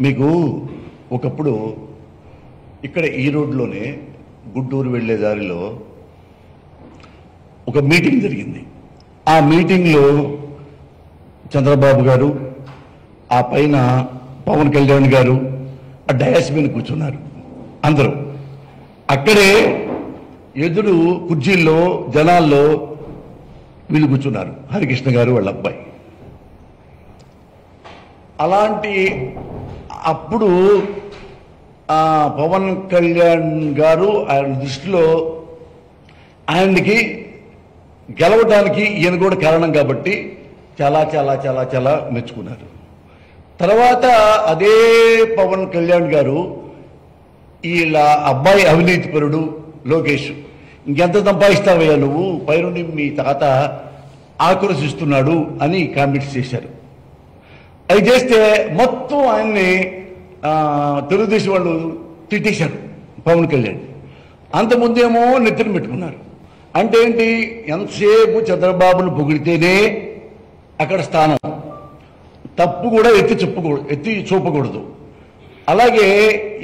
మీకు ఒకప్పుడు ఇక్కడ ఈ రోడ్లోనే గుంటూరు వెళ్ళే దారిలో ఒక మీటింగ్ జరిగింది. ఆ మీటింగ్లో చంద్రబాబు గారు ఆ పైన పవన్ కళ్యాణ్ గారు ఆ డయాస్ మీద కూర్చున్నారు. అందరూ. అక్కడే ఎదురు కుర్చీల్లో జనాల్లో వీళ్ళు కూర్చున్నారు. హరికృష్ణ గారు వాళ్ళ అబ్బాయి. అలాంటి అప్పుడు పవన్ కళ్యాణ్ గారు ఆయన దృష్టిలో ఆయనకి గెలవడానికి ఈయన కూడా కారణం కాబట్టి చాలా చాలా చాలా చాలా మెచ్చుకున్నారు. తర్వాత అదే పవన్ కళ్యాణ్ గారు వీళ్ళ అబ్బాయి అవినీతిపరుడు లోకేష్ ఇంకెంత సంపాదిస్తావయ్యా నువ్వు? పైనుండి మీ తాత ఆక్రోశిస్తున్నాడు అని కామెంట్స్ చేశారు. అవి చేస్తే మొత్తం ఆయన్ని తెలుగుదేశం వాళ్ళు తిట్టేశారు పవన్ కళ్యాణ్. అంతకుముందేమో నెత్తిన పెట్టుకున్నారు. అంటే ఏంటి? ఎంతసేపు చంద్రబాబును పొగిడితేనే అక్కడ స్థానం. తప్పు కూడా ఎత్తి చెప్పకూడదు ఎత్తి చూపకూడదు. అలాగే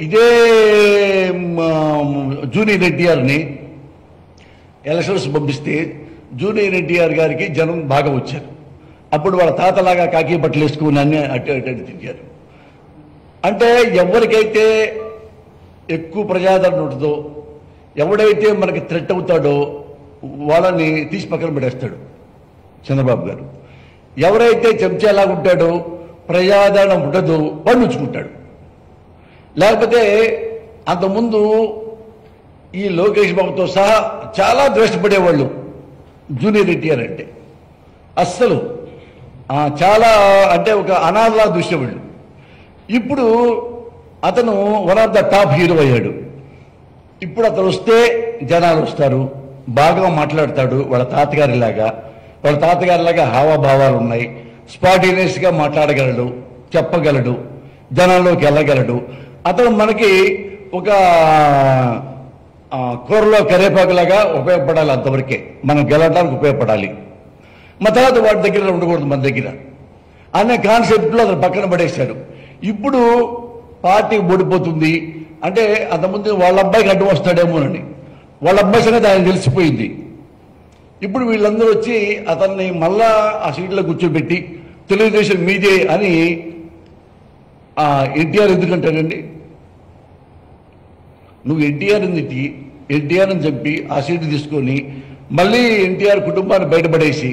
ఇదే జూనియర్ ఎన్టీఆర్ని ఎలక్షన్స్ పంపిస్తే జూనియర్ ఎన్టీఆర్ గారికి జనం బాగా వచ్చారు. అప్పుడు వాళ్ళ తాతలాగా కాకి బట్టలు వేసుకుని అన్ని అటు అటు తిరిగారు. అంటే ఎవరికైతే ఎక్కువ ప్రజాదరణ ఉంటుందో ఎవడైతే మనకి థ్రెట్ అవుతాడో వాళ్ళని తీసి పక్కన పెట్టేస్తాడు చంద్రబాబు గారు. ఎవరైతే చెంచాలాగా ఉంటాడో ప్రజాదరణ ఉండదో వాడు ఉంచుకుంటాడు లేకపోతే అంతకుముందు ఈ లోకేష్ బాబుతో సహా చాలా ద్వేషపడేవాళ్ళు జూనియర్ ఎన్టీఆర్ అంటే. అస్సలు చాలా అంటే ఒక అనాథలా చూసేవాళ్ళు ఇప్పుడు అతను one of the top hero అయ్యాడు. ఇప్పుడు అతను వస్తే జనాలు వస్తారు బాగా మాట్లాడతాడు వాళ్ళ తాతగారిలాగా. వాళ్ళ తాతగారిలాగా హావభావాలు ఉన్నాయి స్పాటినియస్గా మాట్లాడగలడు చెప్పగలడు జనాల్లోకి వెళ్ళగలడు. అతను మనకి ఒక కూరలో కరేపాకులాగా ఉపయోగపడాలి అంతవరకే. మనం గెలవడానికి ఉపయోగపడాలి. మా తర్వాత వాడి దగ్గర ఉండకూడదు మన దగ్గర. అనే కాన్సెప్ట్లో అతను పక్కన పడేశాడు. ఇప్పుడు పార్టీ ఓడిపోతుంది అంటే అంతకుముందు వాళ్ళ అబ్బాయికి అడ్డు వస్తాడేమోనని వాళ్ళ అబ్బాయి సంగతి ఆయన తెలిసిపోయింది. ఇప్పుడు వీళ్ళందరూ వచ్చి అతన్ని మళ్ళా ఆ సీట్లో కూర్చోబెట్టి తెలుగుదేశం మీదే అని ఎన్టీఆర్ ఎందుకంటాడండి? నువ్వు ఎన్టీఆర్ ఎందుకు? ఎన్టీఆర్ అని చెప్పి ఆ సీటు తీసుకొని మళ్ళీ ఎన్టీఆర్ కుటుంబాన్ని బయటపడేసి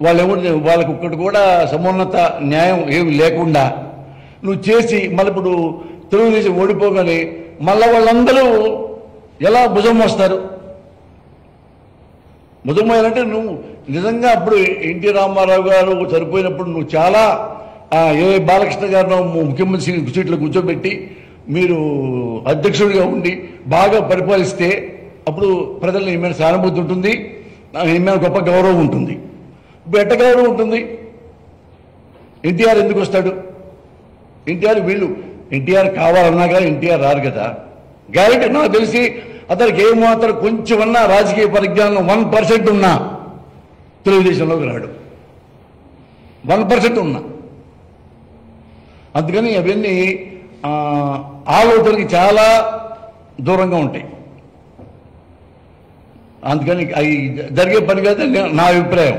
వాళ్ళు ఎవరు వాళ్ళకు ఒక్కటి కూడా సమున్నత న్యాయం ఏమి లేకుండా నువ్వు చేసి మళ్ళీ ఇప్పుడు తెలుగుదేశం ఓడిపోగానే మళ్ళీ వాళ్ళందరూ ఎలా భుజం వస్తారు భుజం మోయాలంటే నువ్వు నిజంగా అప్పుడు ఎన్టీ రామారావు గారు చనిపోయినప్పుడు నువ్వు చాలా ఏ బాలకృష్ణ గారు ముఖ్యమంత్రి సీట్లో కూర్చోబెట్టి మీరు అధ్యక్షుడిగా ఉండి బాగా పరిపాలిస్తే అప్పుడు ప్రజల్లో ఏమైనా సానుభూతి ఉంటుంది ఏమైనా గొప్ప గౌరవం ఉంటుంది. ఇప్పుడు ఉంటుంది? ఎన్టీఆర్ ఎందుకు వస్తాడు? ఎన్టీఆర్ వీళ్ళు ఎన్టీఆర్ కావాలన్నా కానీ ఎన్టీఆర్ రారు కదా. గ్యారెంటీ నాకు తెలిసి అతనికి ఏమాత్రం కొంచెమన్నా రాజకీయ పరిజ్ఞానం వన్ పర్సెంట్ ఉన్నా తెలుగుదేశంలోకి రాడు. వన్ పర్సెంట్ ఉన్నా. అందుకని అవన్నీ ఆలోచనకి చాలా దూరంగా ఉంటాయి. అందుకని అవి జరిగే పని కాదు నా అభిప్రాయం.